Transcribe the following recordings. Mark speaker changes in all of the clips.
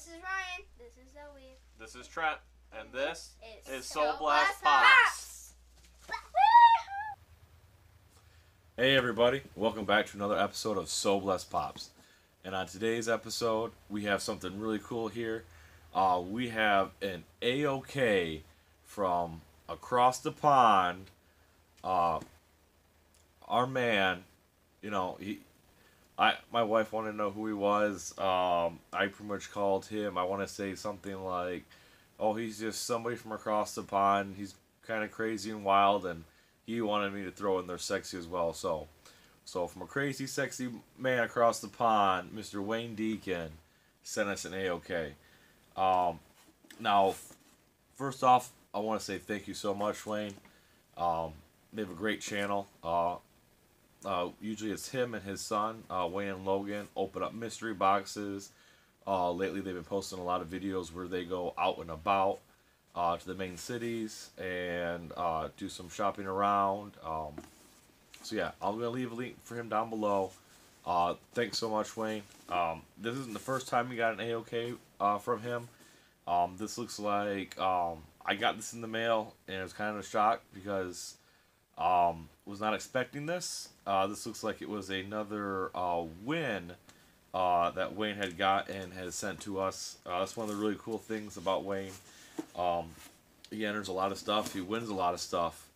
Speaker 1: This is Ryan. This is Zoe.
Speaker 2: This is Trent, and this
Speaker 1: It's
Speaker 2: is
Speaker 1: Soul
Speaker 2: Soul Blast
Speaker 1: Blast
Speaker 2: Pops. Hey everybody, welcome back to another episode of So Bless Pops. And on today's episode, we have something really cool here. Uh, we have an AOK from across the pond. Uh, our man, you know, he, I, my wife wanted to know who he was. Um, I pretty much called him. I want to say something like, "Oh, he's just somebody from across the pond. He's kind of crazy and wild," and he wanted me to throw in there sexy as well. So, so from a crazy, sexy man across the pond, Mr. Wayne Deacon sent us an AOK. Um, now, first off, I want to say thank you so much, Wayne. Um, they have a great channel. Uh, uh, usually it's him and his son, uh, Wayne Logan, open up mystery boxes. Uh, lately, they've been posting a lot of videos where they go out and about uh, to the main cities and uh, do some shopping around. Um, so yeah, I'm gonna leave a link for him down below. Uh, thanks so much, Wayne. Um, this isn't the first time we got an AOK uh, from him. Um, this looks like um, I got this in the mail and it was kind of a shock because um, was not expecting this. Uh, this looks like it was another uh, win uh, that Wayne had got and had sent to us. Uh, that's one of the really cool things about Wayne. Um, he enters a lot of stuff. He wins a lot of stuff.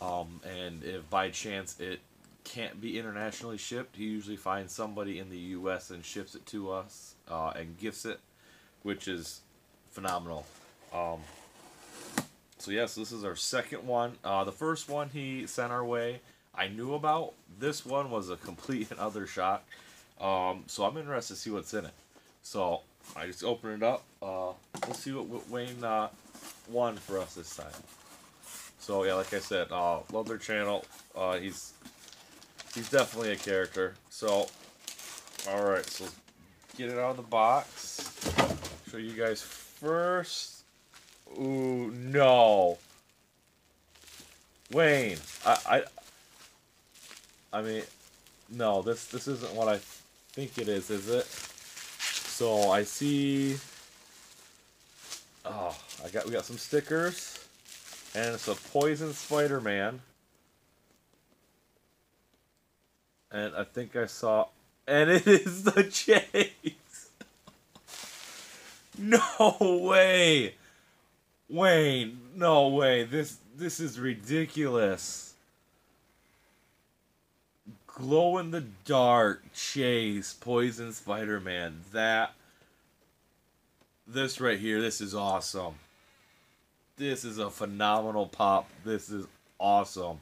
Speaker 2: Um, and if by chance it can't be internationally shipped, he usually finds somebody in the U.S. and ships it to us uh, and gifts it, which is phenomenal. Um, so yes, this is our second one. Uh, the first one he sent our way, I knew about. This one was a complete and other shock. Um, so I'm interested to see what's in it. So I just open it up. Uh, let's see what, what Wayne uh, won for us this time. So yeah, like I said, uh, love their channel. Uh, he's he's definitely a character. So all right, so get it out of the box. Show you guys first. Ooh, no. Wayne, I, I, I mean, no, this this isn't what I think it is, is it? So I see. Oh, I got we got some stickers, and it's a Poison Spider-Man, and I think I saw, and it is the Chase. no way. Wayne, no way. This this is ridiculous. Glow in the dark chase poison Spider-Man. That this right here, this is awesome. This is a phenomenal pop. This is awesome.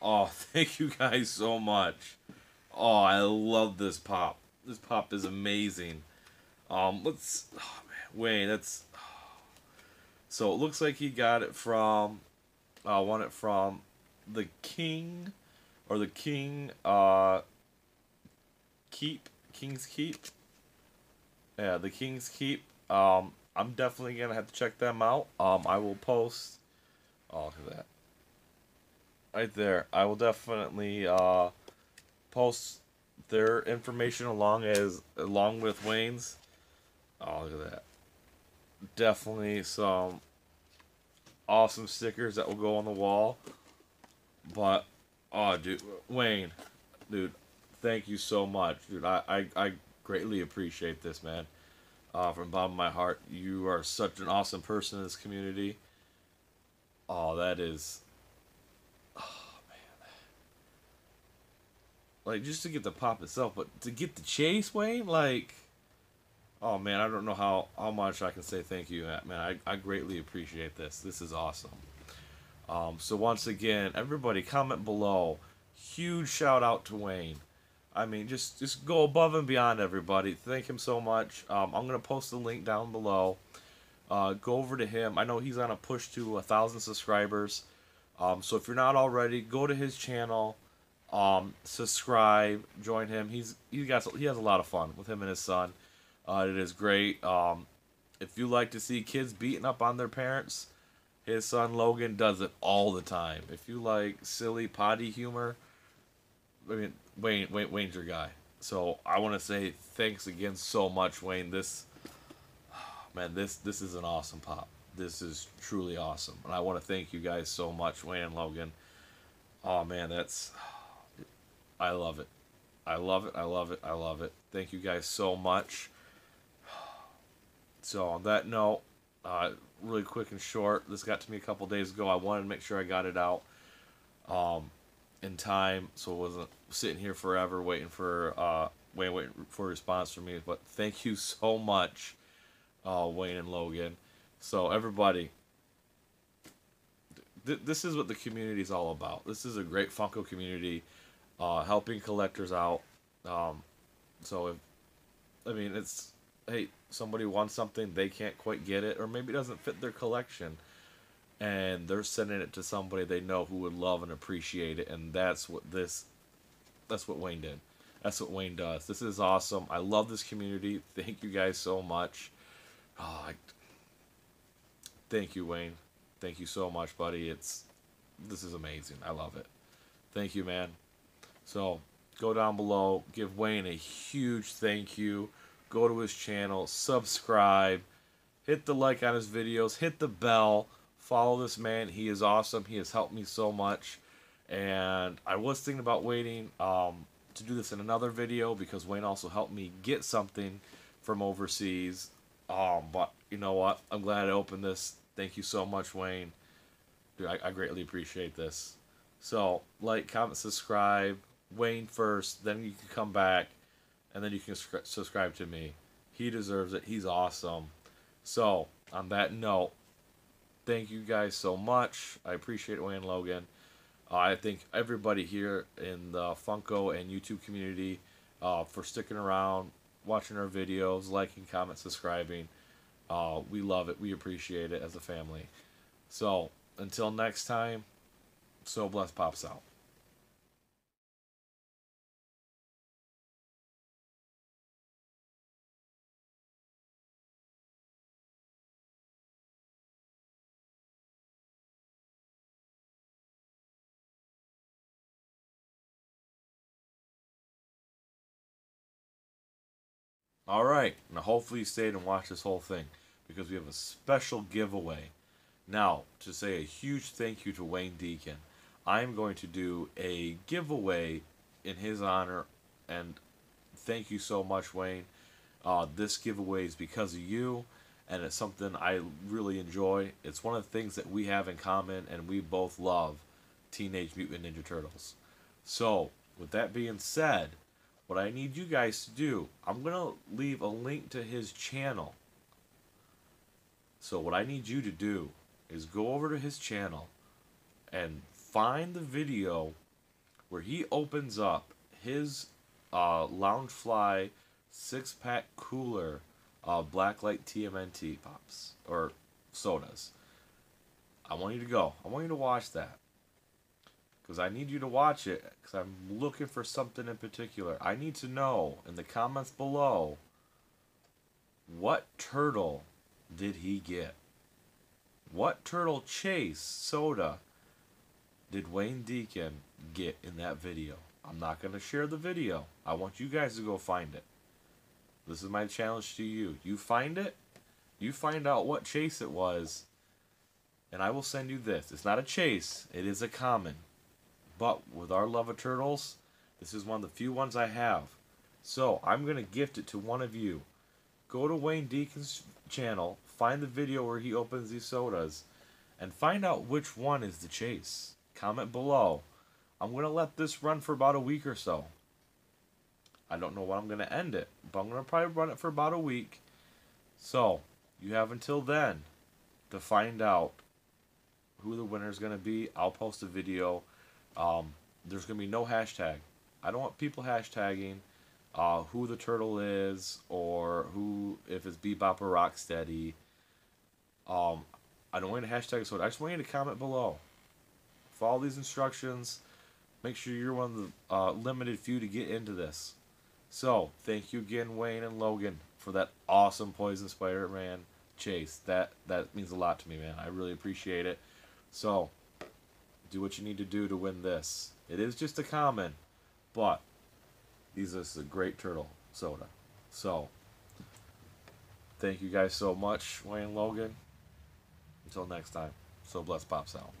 Speaker 2: Oh, thank you guys so much. Oh, I love this pop. This pop is amazing. Um, let's oh man, Wayne, that's so it looks like he got it from, uh, won it from the King, or the King, uh, Keep, King's Keep. Yeah, the King's Keep. Um, I'm definitely gonna have to check them out. Um, I will post. Oh, look at that. Right there. I will definitely uh, post their information along as along with Wayne's. Oh, look at that definitely some awesome stickers that will go on the wall. But, oh, dude, Wayne, dude, thank you so much, dude. I, I, I greatly appreciate this, man. Uh, from the bottom of my heart, you are such an awesome person in this community. Oh, that is, oh man, like just to get the pop itself, but to get the chase, Wayne, like Oh man, I don't know how, how much I can say thank you, man. I, I greatly appreciate this. This is awesome. Um, so once again, everybody comment below. Huge shout out to Wayne. I mean, just just go above and beyond, everybody. Thank him so much. Um, I'm gonna post the link down below. Uh, go over to him. I know he's on a push to a thousand subscribers. Um, so if you're not already, go to his channel. Um, subscribe, join him. He's he got he has a lot of fun with him and his son. Uh, it is great. Um, if you like to see kids beating up on their parents, his son Logan does it all the time. If you like silly potty humor, I mean Wayne, Wayne Wayne's your guy. So I want to say thanks again so much, Wayne. This man, this this is an awesome pop. This is truly awesome, and I want to thank you guys so much, Wayne and Logan. Oh man, that's I love it. I love it. I love it. I love it. Thank you guys so much. So on that note, uh, really quick and short, this got to me a couple days ago. I wanted to make sure I got it out um, in time, so it wasn't sitting here forever waiting for uh, Wayne waiting for a response from me. But thank you so much, uh, Wayne and Logan. So everybody, th- this is what the community is all about. This is a great Funko community, uh, helping collectors out. Um, so if I mean it's hey somebody wants something they can't quite get it or maybe it doesn't fit their collection and they're sending it to somebody they know who would love and appreciate it and that's what this that's what Wayne did. That's what Wayne does. This is awesome. I love this community. Thank you guys so much. Oh, I, thank you, Wayne. Thank you so much, buddy. It's this is amazing. I love it. Thank you, man. So go down below, give Wayne a huge thank you. Go to his channel, subscribe, hit the like on his videos, hit the bell, follow this man. He is awesome. He has helped me so much. And I was thinking about waiting um, to do this in another video because Wayne also helped me get something from overseas. Um, but you know what? I'm glad I opened this. Thank you so much, Wayne. Dude, I, I greatly appreciate this. So, like, comment, subscribe. Wayne first, then you can come back, and then you can scri- subscribe to me. He deserves it. He's awesome. So, on that note, thank you guys so much. I appreciate Wayne Logan. Uh, I thank everybody here in the Funko and YouTube community uh, for sticking around, watching our videos, liking, comment, subscribing. Uh, we love it. We appreciate it as a family. So, until next time, So Blessed Pops out. All right, now hopefully you stayed and watched this whole thing because we have a special giveaway. Now, to say a huge thank you to Wayne Deacon, I'm going to do a giveaway in his honor, and thank you so much, Wayne. Uh, this giveaway is because of you, and it's something I really enjoy. It's one of the things that we have in common, and we both love Teenage Mutant Ninja Turtles. So, with that being said, what I need you guys to do, I'm going to leave a link to his channel. So, what I need you to do is go over to his channel and find the video where he opens up his uh, Loungefly six pack cooler of Blacklight TMNT pops or sodas. I want you to go. I want you to watch that because I need you to watch it because I'm looking for something in particular. I need to know in the comments below what turtle did he get? What turtle chase soda did Wayne Deacon get in that video? I'm not going to share the video. I want you guys to go find it. This is my challenge to you. You find it, you find out what chase it was, and I will send you this. It's not a chase, it is a common. But with our love of turtles, this is one of the few ones I have. So I'm going to gift it to one of you. Go to Wayne Deacon's channel, find the video where he opens these sodas, and find out which one is the chase. Comment below. I'm going to let this run for about a week or so. I don't know when I'm going to end it, but I'm going to probably run it for about a week. So, you have until then to find out who the winner is going to be. I'll post a video. Um, there's going to be no hashtag. I don't want people hashtagging uh, who the turtle is or who, if it's Bebop or Rocksteady. Um, I don't want you to hashtag so I just want you to comment below. Follow these instructions. Make sure you're one of the uh, limited few to get into this. So, thank you again, Wayne and Logan, for that awesome Poison Spider-Man chase. That that means a lot to me, man. I really appreciate it. So, do what you need to do to win this. It is just a common, but these is a great turtle soda. So, thank you guys so much, Wayne Logan. Until next time, so bless pops out.